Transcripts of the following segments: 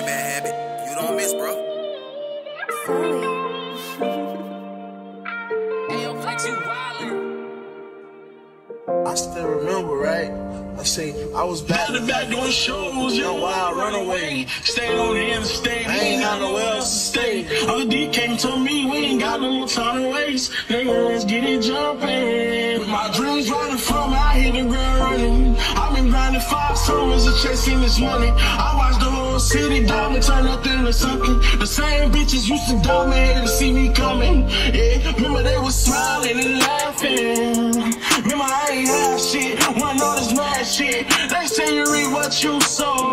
ain't bad habit. You don't miss, bro. I still remember, right? I say I was back in the back doing shows, yo, wild runaway. Staying on the interstate, I ain't got nowhere else to stay. Other D came to me, we ain't got no time to waste. Nigga, let's get it jumping. My dreams running from out here, the ground running. I've been grinding five summers and chasing this money. I watched the whole city diamond turn up into something. The same bitches used to dominate to see me coming. Say you read what you sow.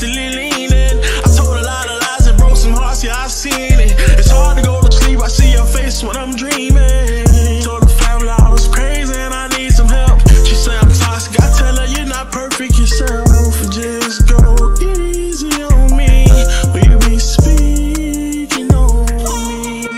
constantly leaning. I told a lot of lies and broke some hearts, yeah, I've seen it. It's hard to go to sleep, I see your face when I'm dreaming. Told the family I was crazy and I need some help. She said I'm toxic, I tell her you're not perfect yourself. Just go easy on me. Will you be speaking on me?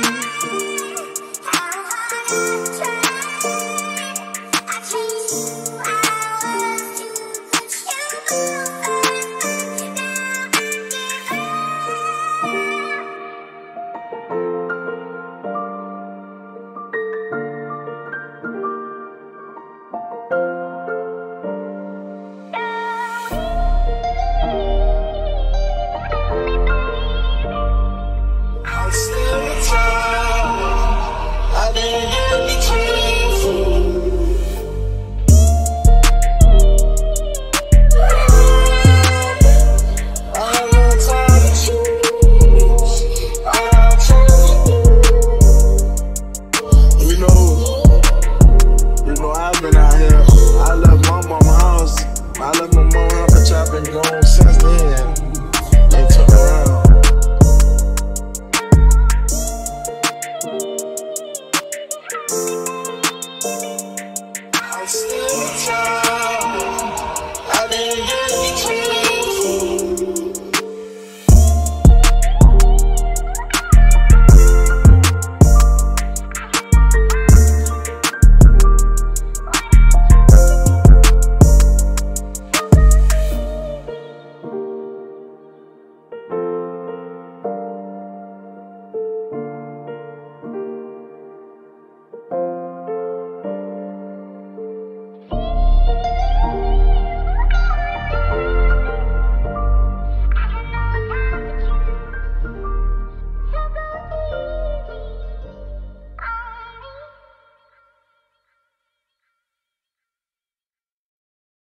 much I've been gone since then. Ain't took around. I still a child. I didn't get